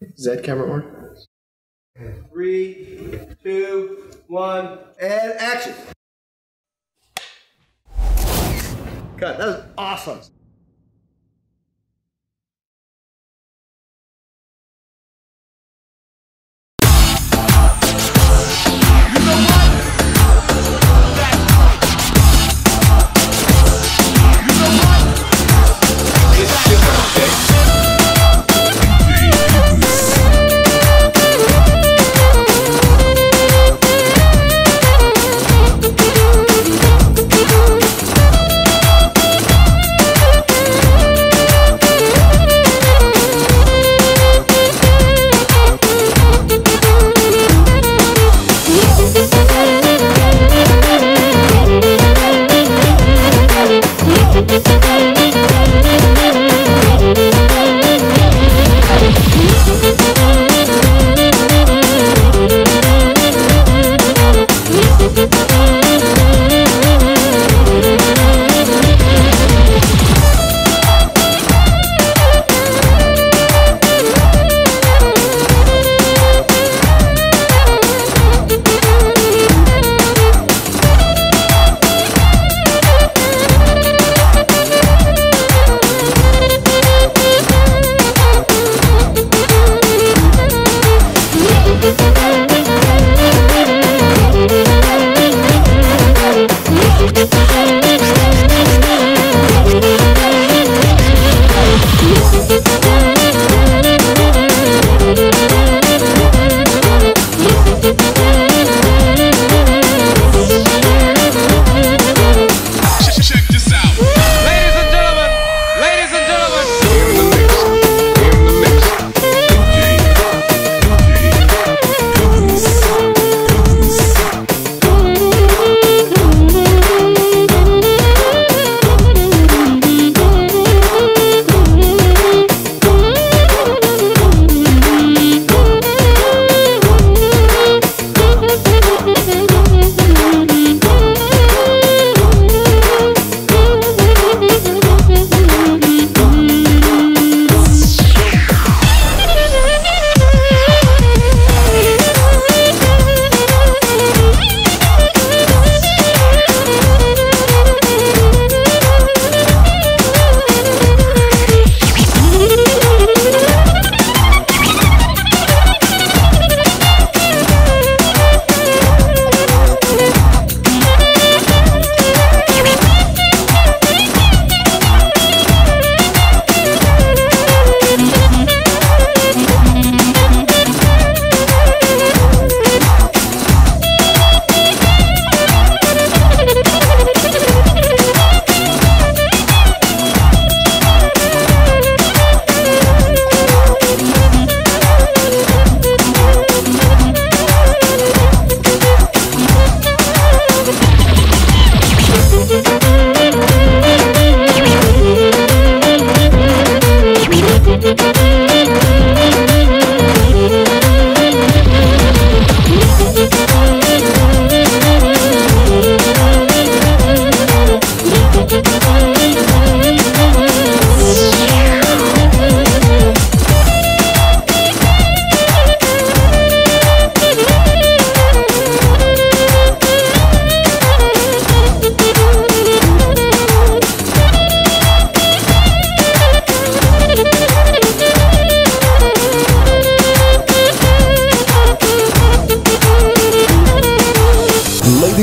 Is that camera on? Three, two, one, and action. Cut. That was awesome.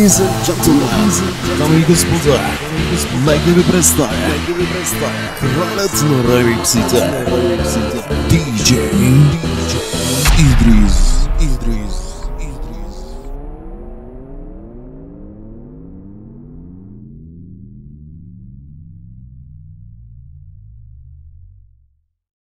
Ladies and gentlemen, дамы и господа, нека ви представя кралят на ремиксите, DJ Idris